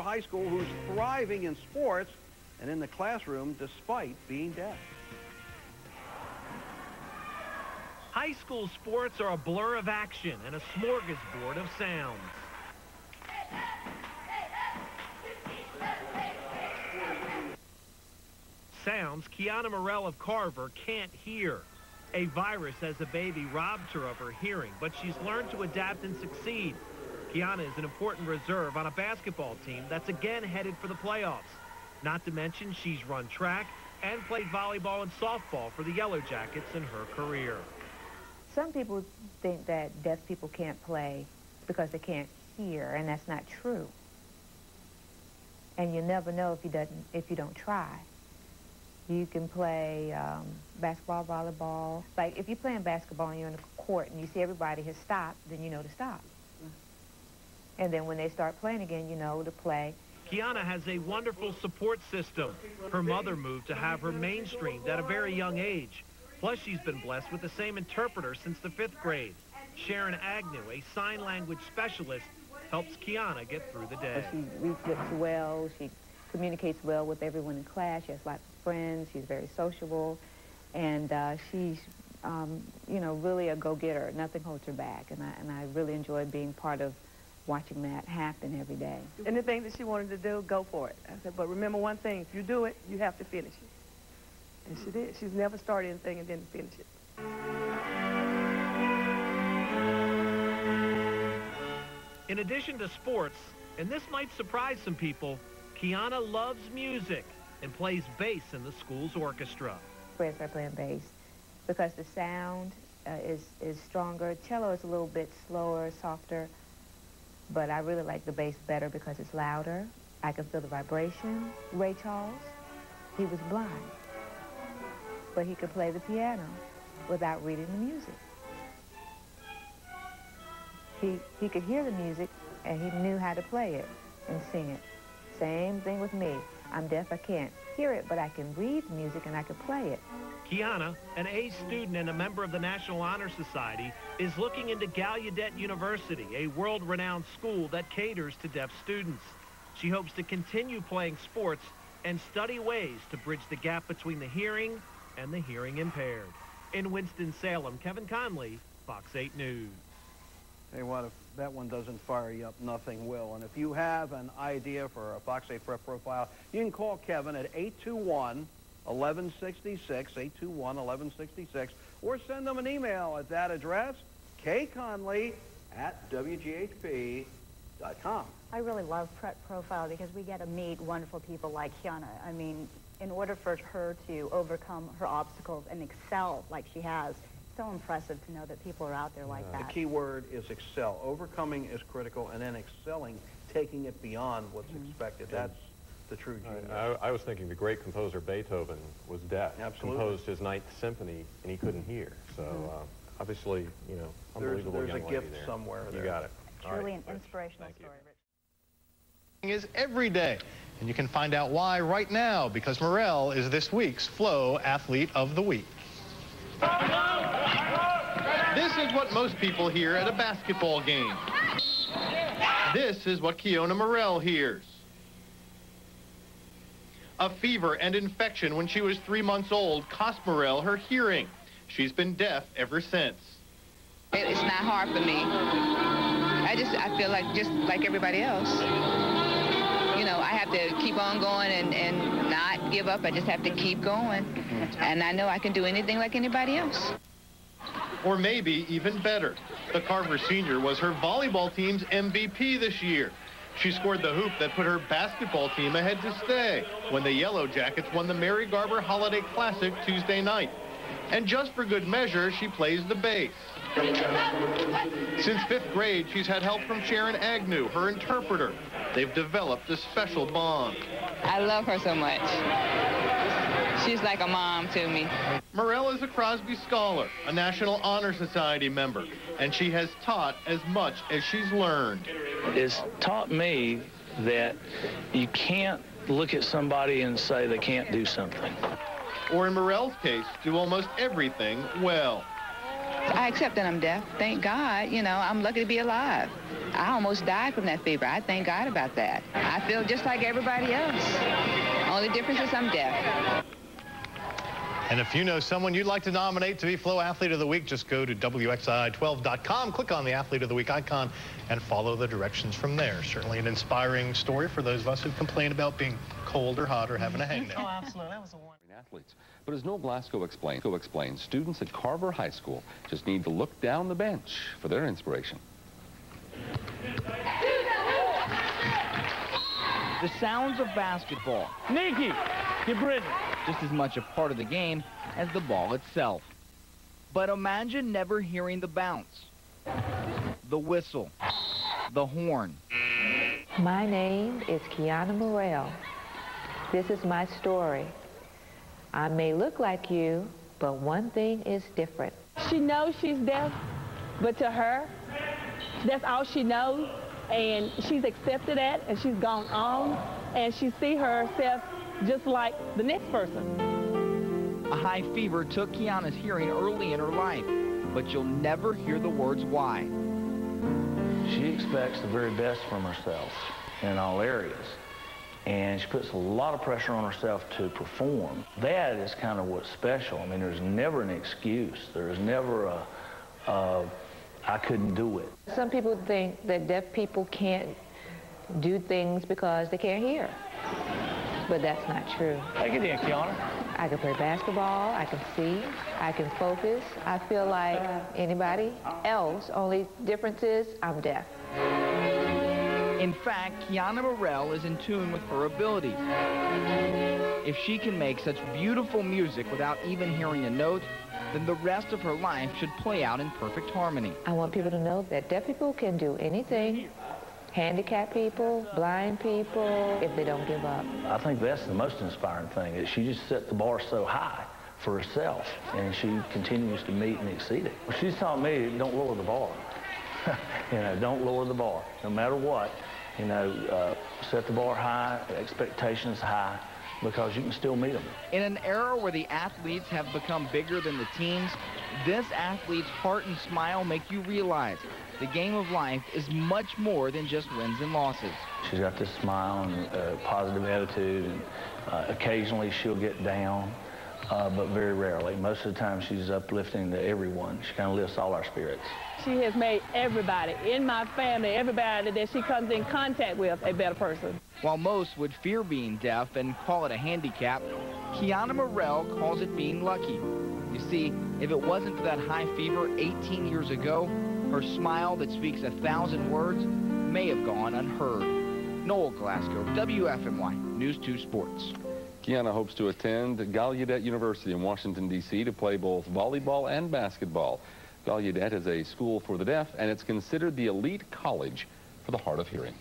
High School who's thriving in sports and in the classroom despite being deaf. High school sports are a blur of action and a smorgasbord of sounds. Sounds Keyonna Murrell of Carver can't hear. A virus as a baby robbed her of her hearing, but she's learned to adapt and succeed. Keyonna is an important reserve on a basketball team that's again headed for the playoffs. Not to mention she's run track and played volleyball and softball for the Yellow Jackets in her career. Some people think that deaf people can't play because they can't hear, and that's not true. And you never know if you, doesn't, if you don't try. You can play um, basketball, volleyball. Like if you're playing basketball and you're in the court and you see everybody has stopped, then you know to stop. And then when they start playing again, you know to play. Keyonna has a wonderful support system. Her mother moved to have her mainstreamed at a very young age. Plus, she's been blessed with the same interpreter since the fifth grade. Sharon Agnew, a sign language specialist, helps Keyonna get through the day. She reads lips well. She communicates well with everyone in class. She has lots of friends. She's very sociable. And uh, she's, um, you know, really a go-getter. Nothing holds her back. And I, and I really enjoy being part of watching that happen every day. Anything that she wanted to do, go for it. I said, but remember one thing, if you do it, you have to finish it. And she did. She's never started anything and didn't finish it. In addition to sports, and this might surprise some people, Keyonna loves music and plays bass in the school's orchestra. I start playing bass because the sound uh, is, is stronger. Cello is a little bit slower, softer, but I really like the bass better because it's louder. I can feel the vibration. Ray Charles, he was blind, but he could play the piano without reading the music. He, he could hear the music, and he knew how to play it and sing it. Same thing with me. I'm deaf, I can't hear it, but I can read music and I can play it. Keyonna, an A student and a member of the National Honor Society, is looking into Gallaudet University, a world-renowned school that caters to deaf students. She hopes to continue playing sports and study ways to bridge the gap between the hearing and the hearing impaired. In Winston-Salem, Kevin Conley, Fox 8 News. Hey, what if that one doesn't fire you up, nothing will. And if you have an idea for a Fox 8 Prep profile, you can call Kevin at 821 1166, 821 1166, or send them an email at that address, kconley at wghp.com. I really love Prep Profile because we get to meet wonderful people like Keyonna. I mean, in order for her to overcome her obstacles and excel like she has, so impressive to know that people are out there like that. The key word is excel. Overcoming is critical, and then excelling, taking it beyond what's mm -hmm. expected. That's the true genius. I, I, was thinking the great composer Beethoven was deaf. Absolutely. Composed his Ninth Symphony, and he couldn't hear. So mm -hmm. uh, obviously, you know, unbelievable there's, there's young a gift there. somewhere You got it. Truly right. an inspirational story, Rich. Is every day. And you can find out why right now, because Murrell is this week's Flow Athlete of the Week. This is what most people hear at a basketball game. This is what Keyonna Murrell hears. A fever and infection when she was three months old cost Murrell her hearing. She's been deaf ever since. It's not hard for me. I just, I feel like just like everybody else. You know, I have to keep on going and, and not give up. I just have to keep going. And I know I can do anything like anybody else. Or maybe even better. The Carver senior was her volleyball team's MVP this year. She scored the hoop that put her basketball team ahead to stay when the Yellow Jackets won the Mary Garber Holiday Classic Tuesday night. And just for good measure, she plays the bass. Since fifth grade, she's had help from Sharon Agnew, her interpreter. They've developed a special bond. I love her so much. She's like a mom to me. Murrell is a Crosby Scholar, a National Honor Society member, and she has taught as much as she's learned. It's taught me that you can't look at somebody and say they can't do something. Or in Murrell's case, do almost everything well. I accept that I'm deaf. Thank God. You know, I'm lucky to be alive. I almost died from that fever. I thank God about that. I feel just like everybody else. Only difference is I'm deaf. And if you know someone you'd like to nominate to be Flow Athlete of the Week, just go to WXII12.com, click on the Athlete of the Week icon, and follow the directions from there. Certainly an inspiring story for those of us who complain about being cold or hot or having a hangnail. oh, absolutely. That was a one. Athletes. But as Noel Glasgow explained, explains, students at Carver High School just need to look down the bench for their inspiration. The sounds of basketball. Nikki, get Brittany. Just as much a part of the game as the ball itself. But imagine never hearing the bounce, the whistle, the horn. My name is Keyonna Murrell. This is my story. I may look like you, but one thing is different. She knows she's deaf, but to her, that's all she knows, and she's accepted that, and she's gone on, and she see herself just like the next person. A high fever took Keyonna's hearing early in her life, but you'll never hear the words why. She expects the very best from herself in all areas. And she puts a lot of pressure on herself to perform. That is kind of what's special. I mean, there's never an excuse. There's never a, a I couldn't do it. Some people think that deaf people can't do things because they can't hear. But that's not true. Take it in, Keyonna. I can play basketball, I can see, I can focus. I feel like anybody else, only difference is I'm deaf. In fact, Keyonna Murrell is in tune with her abilities. If she can make such beautiful music without even hearing a note, then the rest of her life should play out in perfect harmony. I want people to know that deaf people can do anything. Handicapped people, blind people, if they don't give up. I think that's the most inspiring thing, is she just set the bar so high for herself, and she continues to meet and exceed it. She's taught me, don't lower the bar. you know, don't lower the bar, no matter what. You know, uh, set the bar high, expectations high, because you can still meet them. In an era where the athletes have become bigger than the teams, this athlete's heart and smile make you realize the game of life is much more than just wins and losses. She's got this smile and uh, positive attitude, and uh, occasionally she'll get down, uh, but very rarely. Most of the time she's uplifting to everyone. She kind of lifts all our spirits. She has made everybody in my family, everybody that she comes in contact with, a better person. While most would fear being deaf and call it a handicap, Keyonna Murrell calls it being lucky. You see, if it wasn't for that high fever 18 years ago, her smile that speaks a thousand words may have gone unheard. Noel Glasgow, WFMY, News 2 Sports. Keyonna hopes to attend Gallaudet University in Washington, D.C. to play both volleyball and basketball. Gallaudet is a school for the deaf, and it's considered the elite college for the hard of hearing.